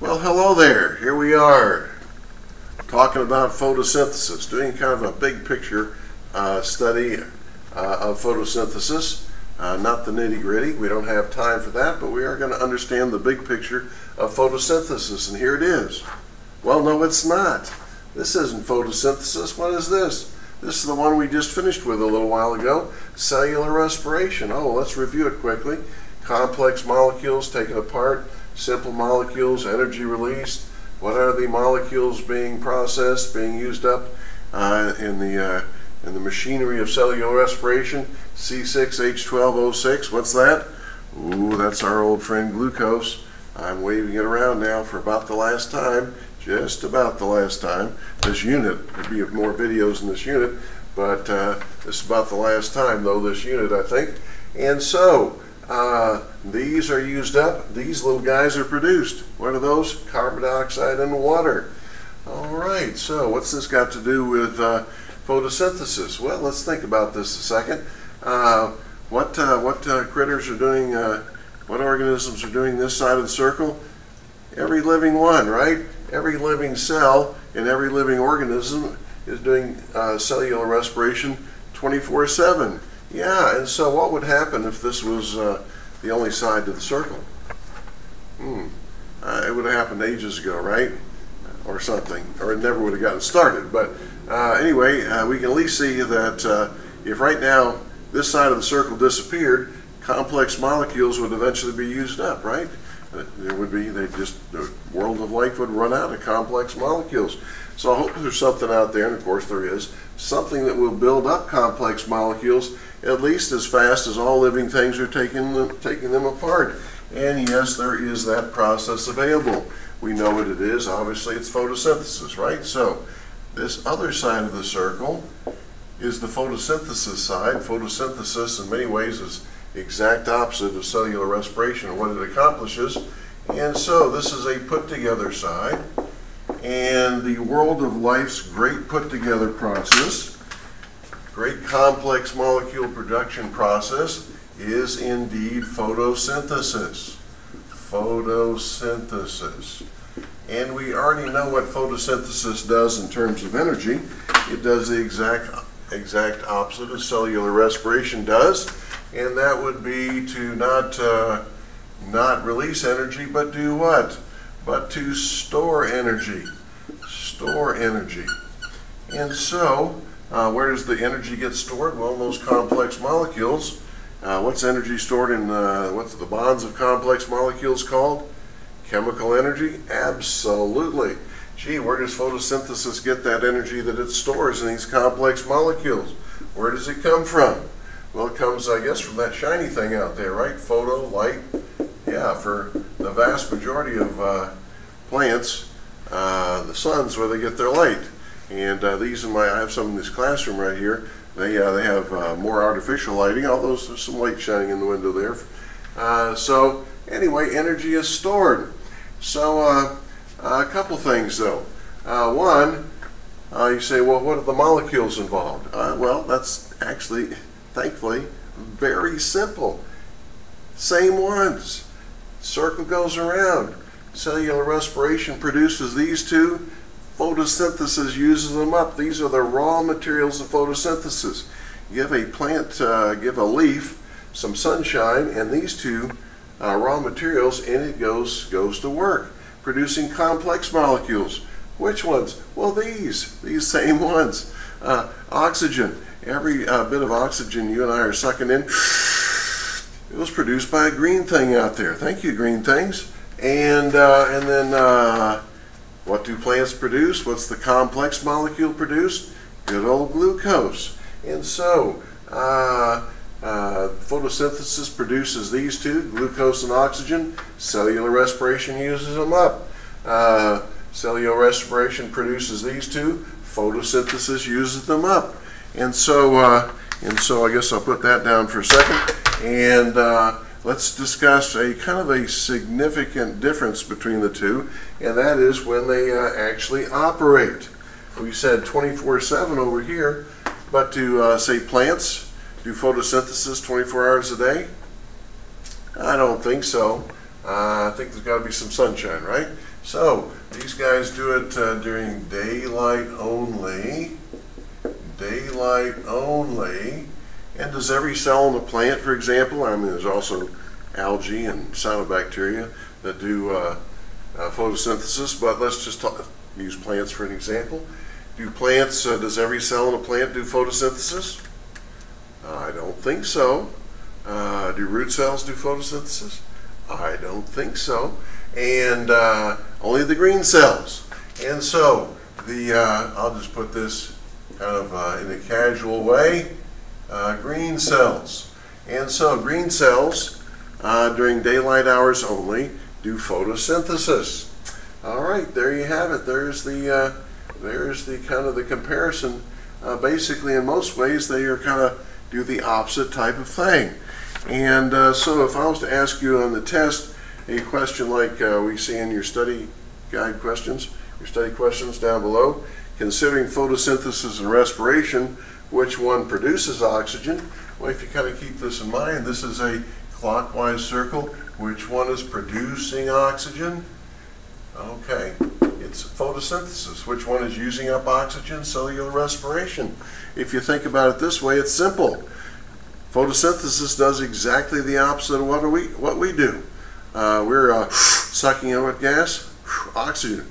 Well, hello there. Here we are talking about photosynthesis, doing kind of a big picture uh, study uh, of photosynthesis. Uh, not the nitty gritty, we don't have time for that, but we are going to understand the big picture of photosynthesis, and here it is. Well, no, it's not. This isn't photosynthesis. What is this? This is the one we just finished with a little while ago cellular respiration. Oh, let's review it quickly. Complex molecules taken apart, simple molecules, energy released. What are the molecules being processed, being used up uh, in the uh, in the machinery of cellular respiration? C6H12O6. What's that? Ooh, that's our old friend glucose. I'm waving it around now for about the last time, just about the last time. This unit, there'll be more videos in this unit, but uh, this is about the last time, though, this unit, I think. And so, uh, these are used up. These little guys are produced. What are those? Carbon dioxide and water. All right, so what's this got to do with uh, photosynthesis? Well, let's think about this a second. Uh, what uh, what uh, critters are doing, uh, what organisms are doing this side of the circle? Every living one, right? Every living cell in every living organism is doing cellular respiration 24-7. Yeah, and so what would happen if this was uh, the only side to the circle? Hmm. Uh, it would have happened ages ago, right? Or something, or it never would have gotten started. But uh, anyway, uh, we can at least see that uh, if right now this side of the circle disappeared, complex molecules would eventually be used up, right? Uh, There would be, they just, the world of life would run out of complex molecules. So I hope there's something out there, and of course there is, something that will build up complex molecules at least as fast as all living things are taking them, taking them apart. And yes, there is that process available. We know what it is. Obviously, it's photosynthesis, right? So this other side of the circle is the photosynthesis side. Photosynthesis, in many ways, is exact opposite of cellular respiration and what it accomplishes. And so this is a put together side. And the world of life's great put together process, great complex molecule production process, is indeed photosynthesis. Photosynthesis. And we already know what photosynthesis does in terms of energy. It does the exact exact opposite of cellular respiration does, and that would be to not uh, not release energy, but do what? But to store energy. Store energy. And so, uh, where does the energy get stored? Well, in those complex molecules. Uh, what's energy stored in? Uh, what's the bonds of complex molecules called? Chemical energy? Absolutely. Gee, where does photosynthesis get that energy that it stores in these complex molecules? Where does it come from? Well, it comes, I guess, from that shiny thing out there, right? Photo, light. Yeah, for the vast majority of uh, plants, uh, the sun's where they get their light. And uh, these in my, I have some in this classroom right here. They uh, they have uh, more artificial lighting, although there's some light shining in the window there. Uh, so anyway, energy is stored. So uh, a couple things though. Uh, one, you say, well, what are the molecules involved? Well, that's actually, thankfully, very simple. Same ones. Circle goes around. Cellular respiration produces these two. Photosynthesis uses them up. These are the raw materials of photosynthesis. Give a plant, uh, give a leaf some sunshine, and these two uh, raw materials, and it goes goes to work, producing complex molecules. Which ones? Well, these, these same ones. Uh, oxygen. Every uh, bit of oxygen you and I are sucking in, it was produced by a green thing out there. Thank you, green things. And uh, and then uh, what do plants produce? What's the complex molecule produced? Good old glucose. And so, uh, uh, photosynthesis produces these two, glucose and oxygen. Cellular respiration uses them up. Uh, cellular respiration produces these two. Photosynthesis uses them up. And so, uh, and so I guess I'll put that down for a second. And uh, let's discuss a kind of a significant difference between the two, and that is when they uh, actually operate. We said 24-7 over here, but to uh, say plants do photosynthesis 24 hours a day? I don't think so. Uh, I think there's got to be some sunshine, right? So these guys do it uh, during daylight only. Daylight only. And does every cell in the plant, for example, I mean, there's also algae and cyanobacteria that do uh, uh, photosynthesis, but let's just talk, use plants for an example. Do plants, uh, does every cell in a plant do photosynthesis? I don't think so. Uh, do root cells do photosynthesis? I don't think so. And uh, only the green cells. And so, the uh, I'll just put this kind of in a casual way uh, green cells. And so, green cells uh, during daylight hours only do photosynthesis. All right, there you have it. There's the there's the kind of the comparison. Uh, basically, in most ways, they are kind of do the opposite type of thing. And uh, so, if I was to ask you on the test a question like uh, we see in your study guide questions, your study questions down below, considering photosynthesis and respiration, which one produces oxygen? Well, if you kind of keep this in mind, this is a clockwise circle. Which one is producing oxygen? Okay, it's photosynthesis. Which one is using up oxygen? Cellular respiration. If you think about it this way, it's simple. Photosynthesis does exactly the opposite of what we what we do. Uh, we're uh, sucking in what gas? Oxygen.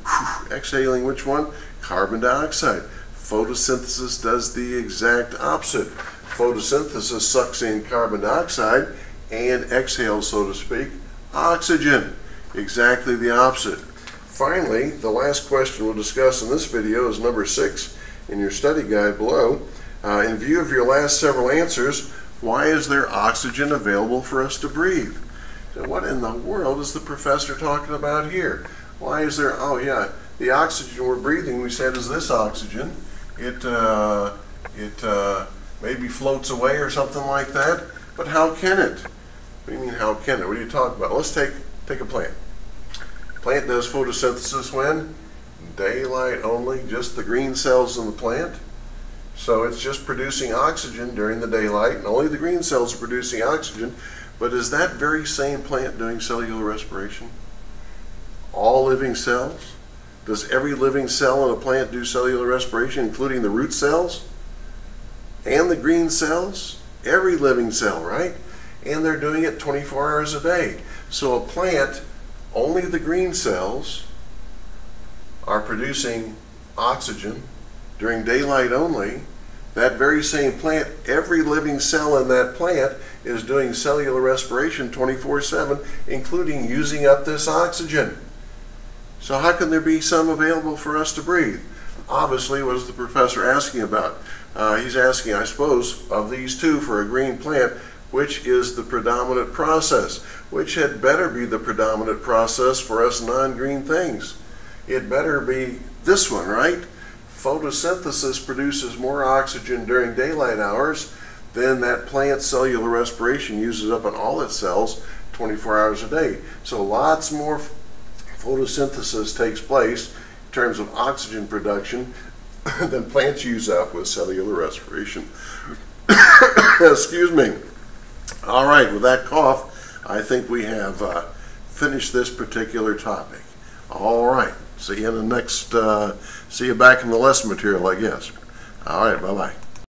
Exhaling which one? Carbon dioxide. Photosynthesis does the exact opposite. Photosynthesis sucks in carbon dioxide and exhales, so to speak, oxygen. Exactly the opposite. Finally, the last question we'll discuss in this video is number six in your study guide below. Uh, in view of your last several answers, why is there oxygen available for us to breathe? So what in the world is the professor talking about here? Why is there, oh yeah, the oxygen we're breathing, we said is this oxygen. It, uh, it uh, maybe floats away or something like that, but how can it? What do you mean how can it? What are you talking about? Let's take, take a plant. Plant does photosynthesis when? Daylight only, just the green cells in the plant. So it's just producing oxygen during the daylight, and only the green cells are producing oxygen. But is that very same plant doing cellular respiration? All living cells? Does every living cell in a plant do cellular respiration, including the root cells? And the green cells? Every living cell, right? And they're doing it 24 hours a day. So a plant only the green cells are producing oxygen during daylight only. That very same plant, every living cell in that plant is doing cellular respiration 24 7, including using up this oxygen. So, how can there be some available for us to breathe? Obviously, what is the professor asking about? Uh, he's asking, I suppose, of these two for a green plant, which is the predominant process, which had better be the predominant process for us non-green things. It better be this one, right? Photosynthesis produces more oxygen during daylight hours than that plant cellular respiration uses up in all its cells 24 hours a day. So lots more photosynthesis takes place in terms of oxygen production than plants use up with cellular respiration. Excuse me. All right, with that cough, I think we have uh, finished this particular topic. All right, see you in the next, uh, see you back in the lesson material, I guess. All right, bye-bye.